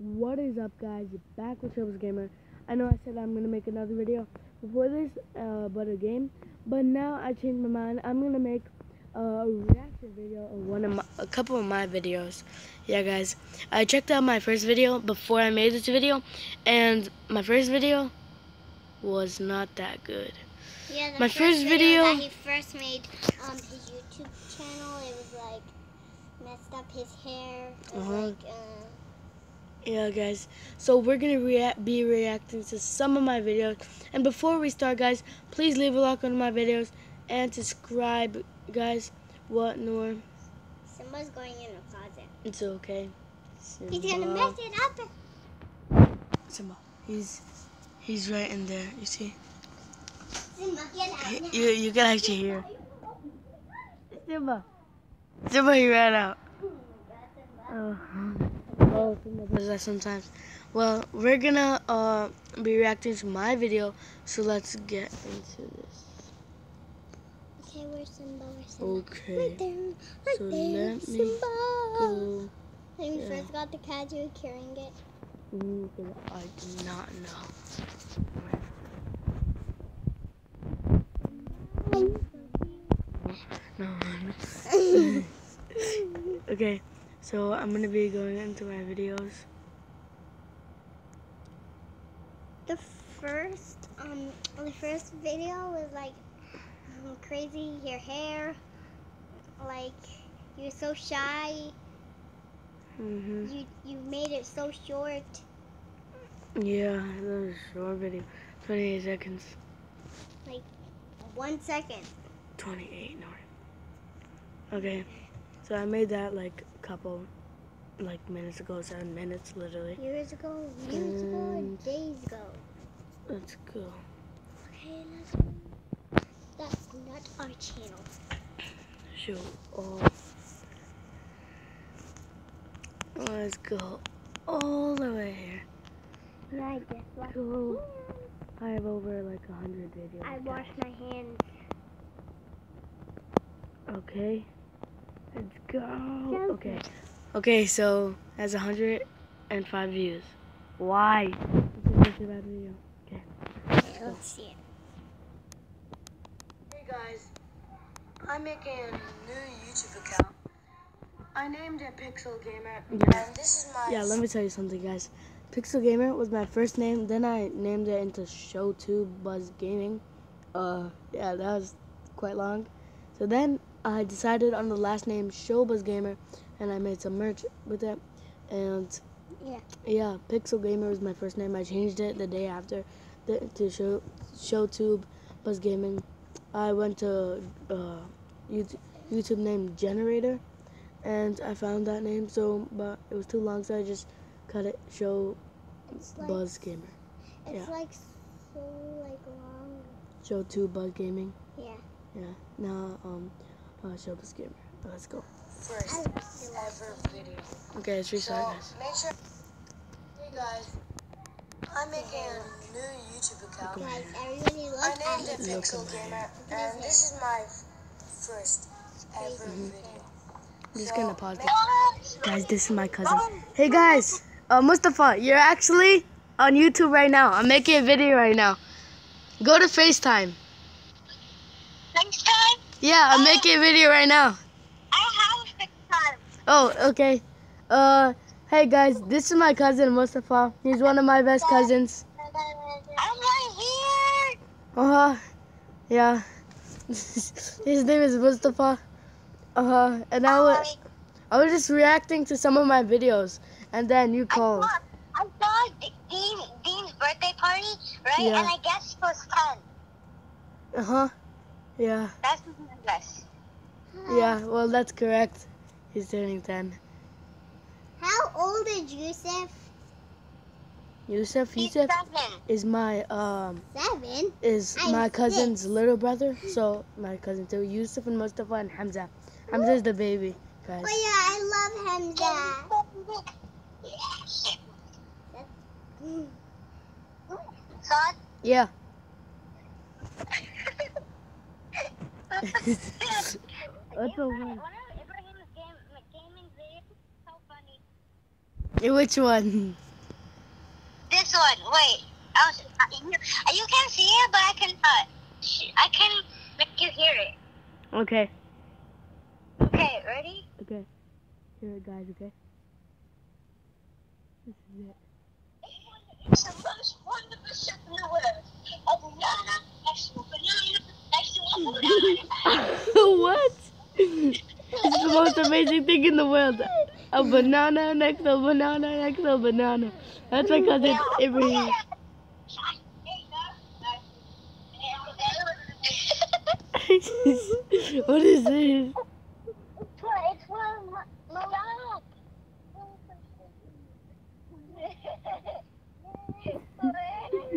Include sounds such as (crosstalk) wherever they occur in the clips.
What is up, guys? Back with Showbiz Gamer. I know I said I'm gonna make another video before this, uh, about a game, but now I changed my mind. I'm gonna make a reaction video of one of my, a couple of my videos. Yeah, guys, I checked out my first video before I made this video, and my first video was not that good. Yeah, the My first, first video- that he first made on his YouTube channel, it was like messed up his hair. It was Uh-huh. like uh, Yeah, guys. So we're gonna react, be reacting to some of my videos. And before we start, guys, please leave a like on my videos and subscribe, guys. What, Norm? Simba's going in the closet. It's okay. He's gonna mess it up. Simba. He's he's right in there. You see? Simba, get out now. You you can actually hear. Simba. Simba, he ran out. Oh. Oh, does that sometimes. Well, we're gonna uh, be reacting to my video, so let's get into this. Okay, where's Simba? Where's Simba? Okay. Right there. Right So there. let me Simba. Go. When we yeah. first got the cat, you were carrying it. I do not know. No. no. (laughs) (laughs) okay, so I'm gonna be going into my videos. The first, um, the first video was like um, crazy. Your hair, like you're so shy. hmm You you made it so short. Yeah, that was a short video. 28 seconds. like One second. 28, no. Okay, so I made that like couple, like minutes ago, seven minutes literally. Years ago, years ago, And- and mm. days ago. Let's go. Okay, let's. That's not our channel. Show all. Let's go all the way here. And I guess what? Go. I have over like a hundred videos. I washed my hands. Okay. Let's go. Okay. Okay, so has a hundred and five views. Why? It's a bad video. Okay, let's see it. Hey guys, I'm making a new YouTube account. I named it Pixel Gamer, and this is my. Yeah, let me tell you something, guys. Pixel Gamer was my first name. Then I named it into ShowTube Buzz Gaming. Uh, yeah, that was quite long. So then I decided on the last name Showbuzz Gamer, and I made some merch with it. And Yeah. yeah, Pixel Gamer was my first name. I changed it the day after the, to show ShowTube Buzz Gaming. I went to uh, YouTube, YouTube name Generator, and I found that name. So, but it was too long, so I just cut it. Show like Buzz Gamer. it's yeah. like so like long. ShowTube Buzz Gaming. Yeah. Yeah. Now um, uh, Show Buzz Gamer. Let's go. First ever video. Okay, let's So restart, guys. make sure. Hey guys, I'm making a new YouTube account. Guys, everybody look I at named it his Look Pixel Gamer, and this is my first ever video. I'm just So, gonna pause it. Guys, this is my cousin. Hey guys, uh, Mustafa, you're actually on YouTube right now. I'm making a video right now. Go to FaceTime. Next time, Yeah, I'm making a video right now. I have a. Oh, okay. Uh, hey guys, this is my cousin Mustafa. He's one of my best cousins. I'm right here. Uh huh. Yeah. (laughs) His name is Mustafa. Uh huh. And I was, I was just reacting to some of my videos, and then you I called. saw, I saw Dean, Dean's birthday party, right? Yeah. And I guess it was 10. Uh huh. Yeah. That's his guess. Yeah. Well, that's correct. He's turning ten. How old is Yusuf? Yusuf. Yusuf is my um Seven. is I'm my cousin's six. little brother. So my cousin too. Yusuf and Mustafa and Hamza. Hamza is the baby, guys. Oh yeah, I love Hamza. Son? Yeah. What's What's the one? Ibrahim's game, gaming video so funny. Which one? this one. Wait. I was, uh, you, uh, you can see it, but I can. Uh, sh- I can make you hear it. Okay. Okay, ready? Okay. Hear it, guys. Okay. This is it. It's the most wonderful ship in the world. A banana a banana (laughs) what? It's the most amazing thing in the world. A banana next to a banana next to a banana. That's my cousin Ibrahim. what is this? It's from Morocco.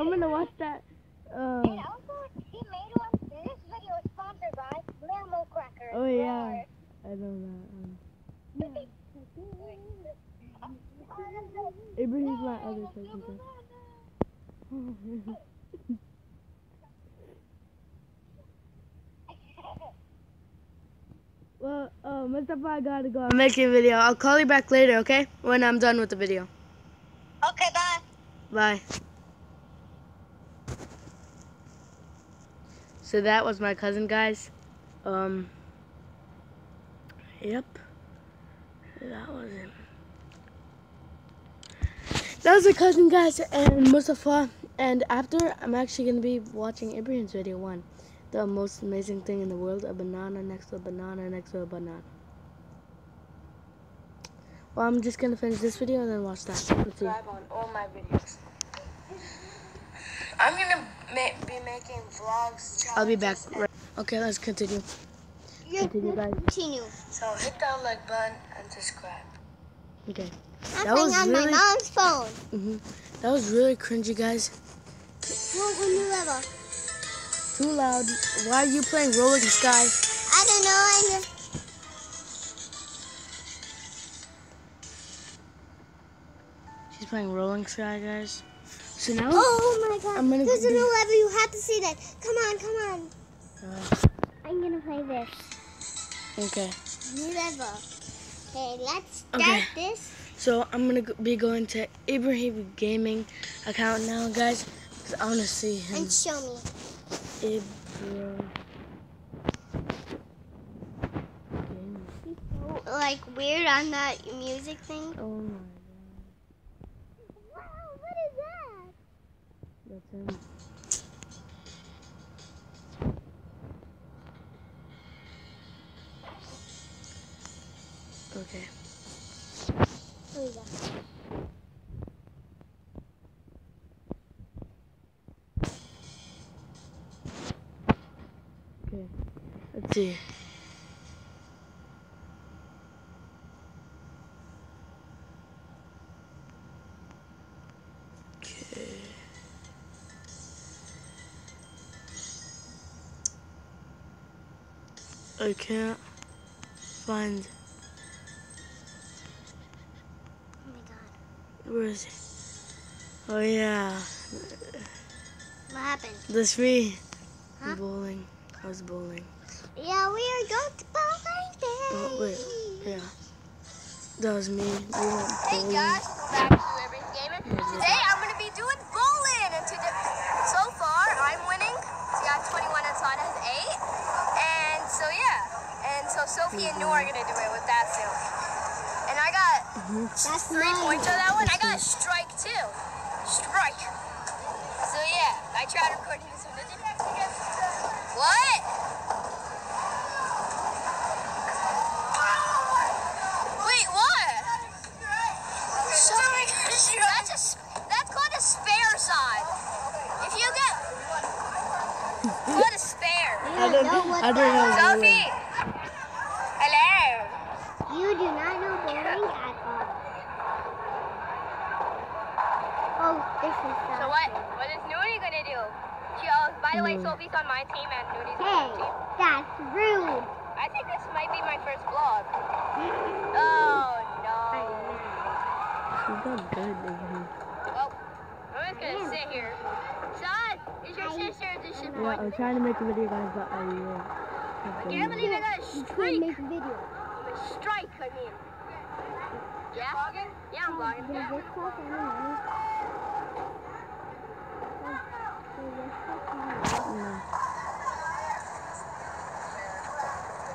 I'm gonna watch that. Uh, And also, he made one. This video is sponsored by Oh yeah. I know. Um, (laughs) Ibrahim's my other cousin. (laughs) well, uh, Mustafa, I gotta go. I'm making a video. I'll call you back later, okay? When I'm done with the video. Okay, bye. Bye. So that was my cousin, guys. Um. Yep. That was him. That was my cousin, guys, and Mustafa. And after, I'm actually gonna be watching Ibrahim's video one, the most amazing thing in the world: a banana next to a banana next to a banana. Well, I'm just gonna finish this video and then watch that. Subscribe on all my videos. I'm gonna ma- be making vlogs. I'll be back. Right. Okay, let's continue. You Continue, guys. continue. So hit that like button and subscribe. Okay. I'm That was playing on really- my mom's phone. hmm That was really cringy, guys. What one new level? Too loud. Why are you playing Rolling Sky? I don't know. I'm just She's playing Rolling Sky, guys. So now, Oh my god. I'm gonna There's a new level. You have to see that. Come on, come on. Uh, I'm gonna play this. okay. New level. Okay, let's start Okay. this. So I'm gonna be going to Ibrahim Gaming account now, guys. Cause I wanna see him. And show me. Ibrahim. Like weird on that music thing. Oh my Wow, what is that? that's him. Okay. Is that? Okay. Let's see. I can't find. Where is he? Oh yeah, What happened? that's me. Huh? Bowling. I was bowling. Yeah, we are going to bowling day. Oh, wait. Yeah. That was me. We went Hey guys, back to Everything Gamer. Today I'm gonna be doing bowling, and today, so far I'm winning. See, I have 21 and Todd has eight, and so yeah, and so Sophie and Noah are gonna do it with that soon. And I got That's three mine. points on that one. I got a strike too. Strike. So yeah, I tried recording this one. Did you? What? Wait, what? Sorry, that's a s- that's called a spare side. If you get (laughs) what a spare. I don't, know I don't know. Sophie. Hello. You do not know bowling at all. Oh, this is So so what? What is Nooney gonna do? She, oh, by the way, Hmm. Sophie's on my team and Nooney's on Hey, my team. that's rude. I think this might be my first vlog. (laughs) Oh no. You got good, Ibrahim. Well, I'm just gonna sit here. Son, is your sister just shit Yeah, I'm trying to make a video, guys, but I uh, I can't believe I got a You can't make a video. Strike, I mean. Yeah? Yeah, I'm vlogging. Yeah.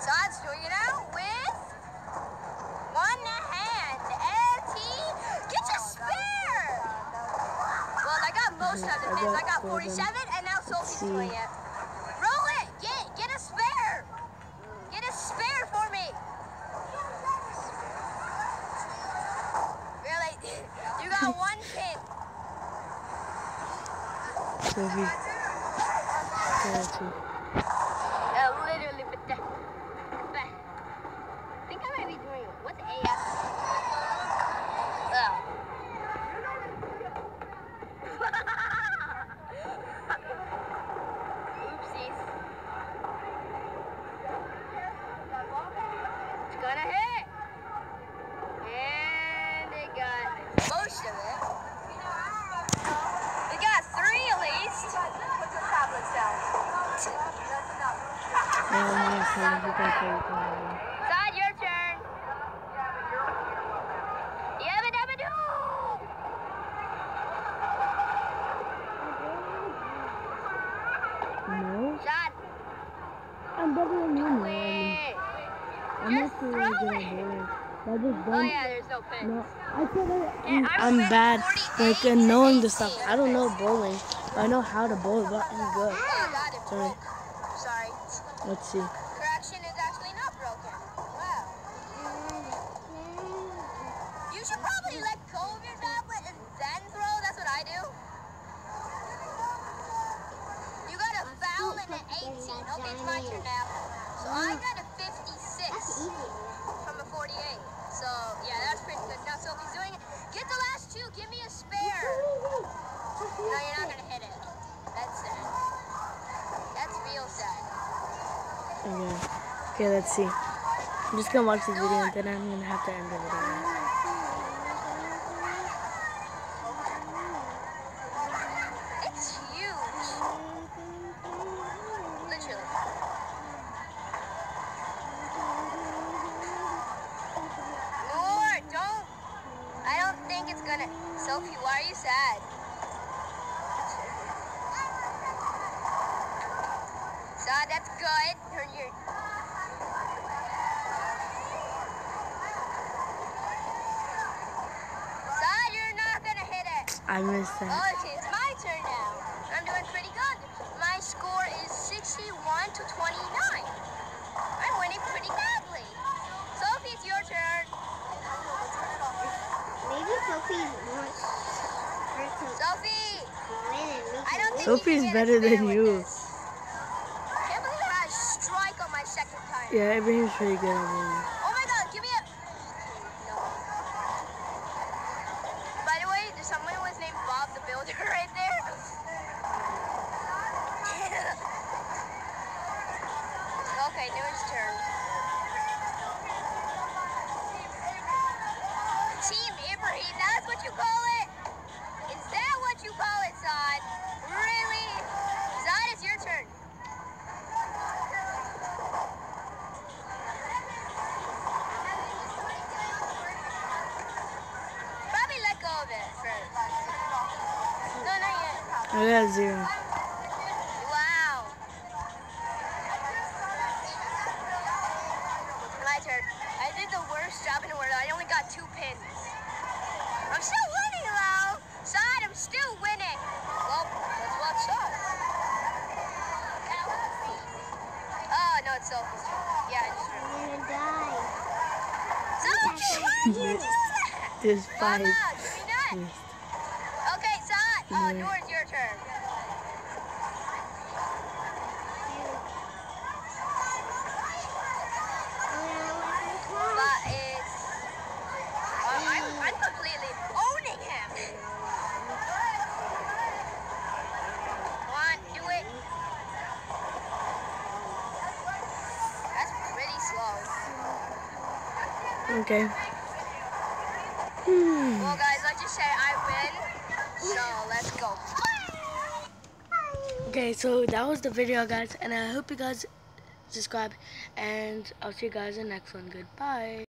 So that's doing it out with one hand. Spare! Well, I got most of the. I got 47, and now Sophie's doing it. Sophie. Okay, let's see. Uh, literally, but the, but I think I might be doing what's AF? Oh. Oopsies. It's gonna hit. And they got most of it. They got three at least. Put your tablets down. Yeah, I'm gonna tell you guys how you can have it. Todd, your turn. Yabba dabba doo! No? Todd, I'm better than you, man. wait. I'm You're not really good at throwing. bowling. I just Oh don't. yeah, there's no pin. No, I said I, Yeah, I'm, I'm I'm bad, like in uh, knowing the stuff. I don't know bowling. but I know how to bowl, but I'm good. Sorry. Sorry. Let's see. Correction is actually not broken. Wow. You should probably let go of your tablet and then throw. That's what I do. You got a foul and an 18. Okay, it's my turn now. So I got a 56 from a 48. So yeah, that's pretty good. Now Sophie's doing it. Get the last two. Give me a spare. No, you're not gonna hit it. That's sad. That's real sad. Okay. Okay, let's see. I'm just gonna watch the video and then I'm gonna have to end the video. That's good. Turn your. Son, you're not gonna hit it. I missed Oh, that. okay, it's my turn now. I'm doing pretty good. My score is 61 to 29. I'm winning pretty badly. Sophie, it's your turn. Maybe Sophie wants Sophie, win and we I don't think Sophie's you can get a better than spare with you. Yeah, Ibrahim's pretty good at. I got zero. Wow. My turn. I did the worst job in the world. I only got two pins. I'm still winning, though. Side, I'm still winning. Well, let's watch Side. Oh, no, it's Sophie's turn. Yeah, it's true. I'm gonna die. Sophie, why did you do that? There's five. Mama, give me Okay, Side. Oh, Yeah. Nora's But it's. I'm, completely owning him. Come on, do it. That's pretty slow. Okay. Hmm. Well, guys, let's just say I win. So let's go. Okay, so that was the video, guys, and I hope you guys subscribe, and I'll see you guys in the next one. Goodbye.